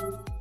you